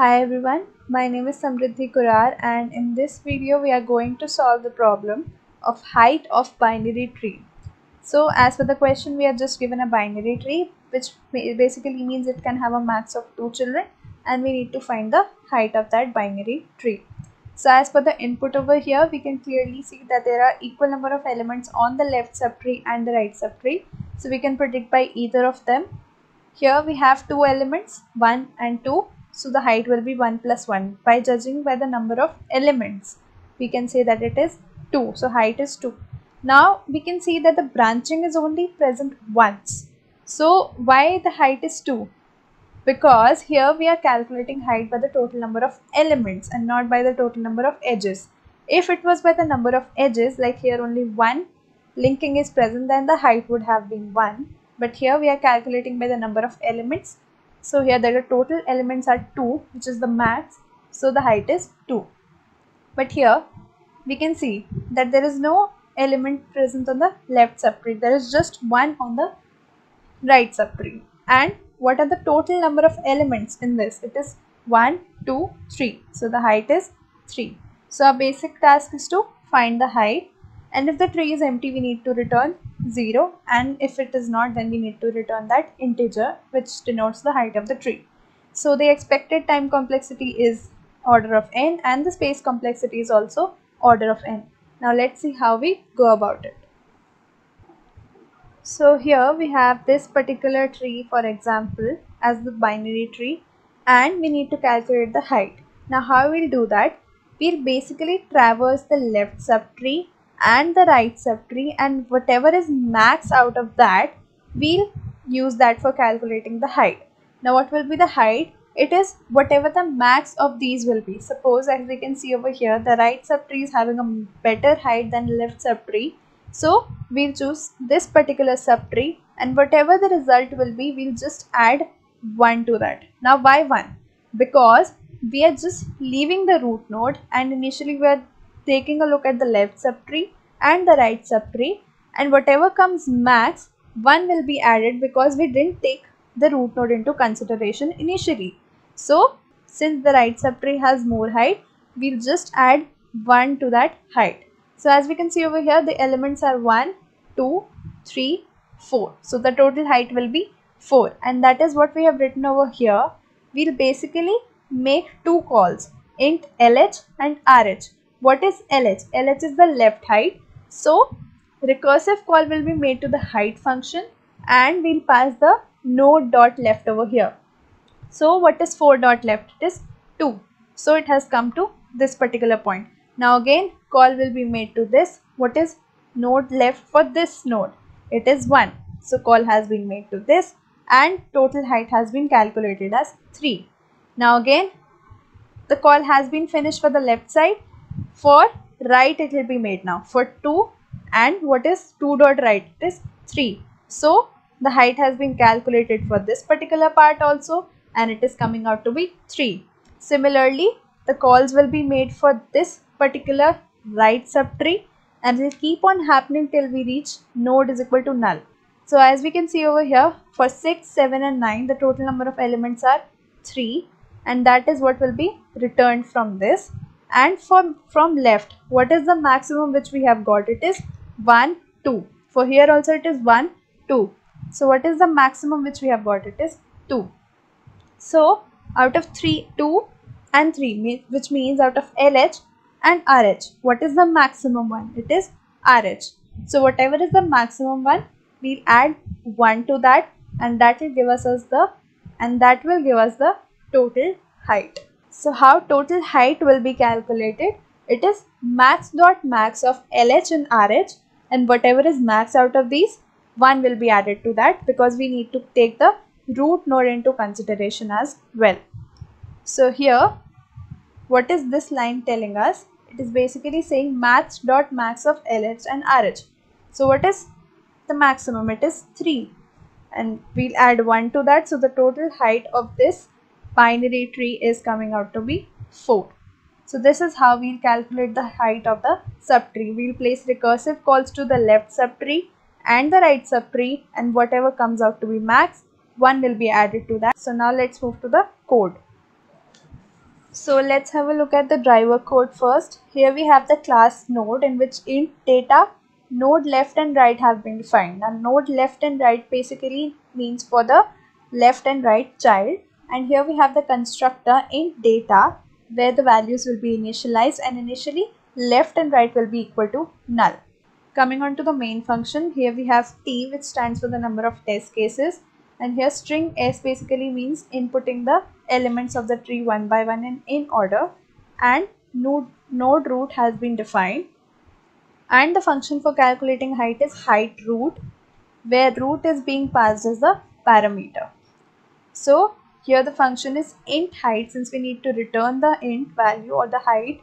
Hi everyone, my name is Samriddhi Kurar and in this video we are going to solve the problem of height of binary tree. So as for the question we are just given a binary tree which basically means it can have a max of two children and we need to find the height of that binary tree. So as per the input over here we can clearly see that there are equal number of elements on the left subtree and the right subtree. So we can predict by either of them. Here we have two elements 1 and 2 so the height will be 1 plus 1. By judging by the number of elements, we can say that it is 2. So height is 2. Now we can see that the branching is only present once. So why the height is 2? Because here we are calculating height by the total number of elements and not by the total number of edges. If it was by the number of edges like here only one linking is present then the height would have been 1. But here we are calculating by the number of elements so here the total elements are 2 which is the max. So the height is 2. But here we can see that there is no element present on the left subtree. There is just one on the right subtree. And what are the total number of elements in this? It is 1, 2, 3. So the height is 3. So our basic task is to find the height and if the tree is empty we need to return 0 and if it is not then we need to return that integer which denotes the height of the tree. So the expected time complexity is order of n and the space complexity is also order of n. Now let's see how we go about it. So here we have this particular tree for example as the binary tree and we need to calculate the height. Now how we'll do that? We'll basically traverse the left subtree and the right subtree and whatever is max out of that we'll use that for calculating the height. Now what will be the height? It is whatever the max of these will be. Suppose as we can see over here the right subtree is having a better height than left subtree so we'll choose this particular subtree and whatever the result will be we'll just add 1 to that. Now why 1 because we are just leaving the root node and initially we are taking a look at the left subtree and the right subtree and whatever comes max one will be added because we didn't take the root node into consideration initially. So since the right subtree has more height we'll just add 1 to that height. So as we can see over here the elements are 1, 2, 3, 4. So the total height will be 4 and that is what we have written over here. We'll basically make two calls int lh and rh what is LH? LH is the left height. So recursive call will be made to the height function and we'll pass the node dot left over here. So what is 4 dot left? It is 2. So it has come to this particular point. Now again call will be made to this. What is node left for this node? It is 1. So call has been made to this and total height has been calculated as 3. Now again the call has been finished for the left side for right it will be made now. For 2 and what is 2 dot right? It is 3. So the height has been calculated for this particular part also and it is coming out to be 3. Similarly, the calls will be made for this particular right subtree and will keep on happening till we reach node is equal to null. So as we can see over here for 6, 7 and 9 the total number of elements are 3 and that is what will be returned from this and from from left what is the maximum which we have got? It is 1 2 for here also it is 1 2 so what is the maximum which we have got? It is 2 so out of 3 2 and 3 which means out of LH and RH what is the maximum one? It is RH so whatever is the maximum one we'll add 1 to that and that will give us, us the and that will give us the total height so how total height will be calculated? It is math dot max of LH and RH and whatever is max out of these, one will be added to that because we need to take the root node into consideration as well. So here, what is this line telling us? It is basically saying math dot max of LH and RH. So what is the maximum? It is 3 and we'll add 1 to that. So the total height of this binary tree is coming out to be 4. So this is how we'll calculate the height of the subtree. We'll place recursive calls to the left subtree and the right subtree and whatever comes out to be max, one will be added to that. So now let's move to the code. So let's have a look at the driver code first. Here we have the class node in which int data node left and right have been defined. Now node left and right basically means for the left and right child and here we have the constructor int data where the values will be initialized and initially left and right will be equal to null. Coming on to the main function, here we have t which stands for the number of test cases and here string s basically means inputting the elements of the tree one by one and in order and node, node root has been defined and the function for calculating height is height root where root is being passed as the parameter. So here the function is int height since we need to return the int value or the height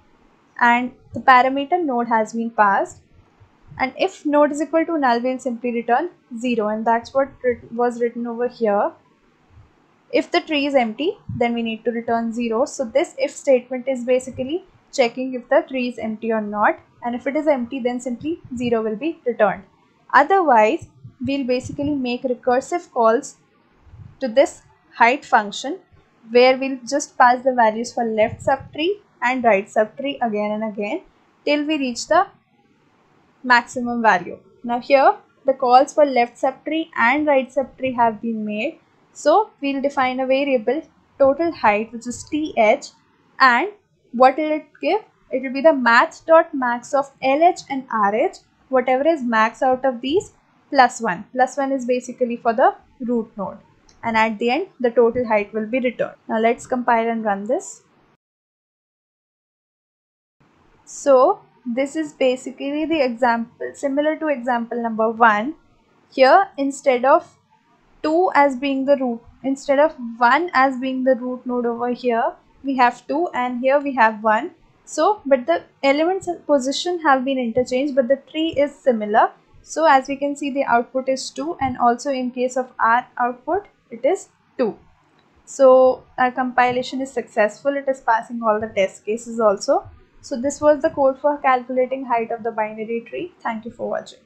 and the parameter node has been passed and if node is equal to null we'll simply return 0 and that's what was written over here if the tree is empty, then we need to return 0. So this if statement is basically checking if the tree is empty or not. And if it is empty, then simply 0 will be returned. Otherwise, we'll basically make recursive calls to this height function where we'll just pass the values for left subtree and right subtree again and again till we reach the maximum value. Now here the calls for left subtree and right subtree have been made so we'll define a variable total height which is th and what will it give? It will be the math dot max of LH and RH whatever is max out of these plus 1. Plus 1 is basically for the root node and at the end the total height will be returned. Now let's compile and run this. So this is basically the example similar to example number 1. Here instead of 2 as being the root instead of 1 as being the root node over here we have 2 and here we have 1 so but the elements position have been interchanged but the tree is similar so as we can see the output is 2 and also in case of R output it is 2 so our compilation is successful it is passing all the test cases also so this was the code for calculating height of the binary tree thank you for watching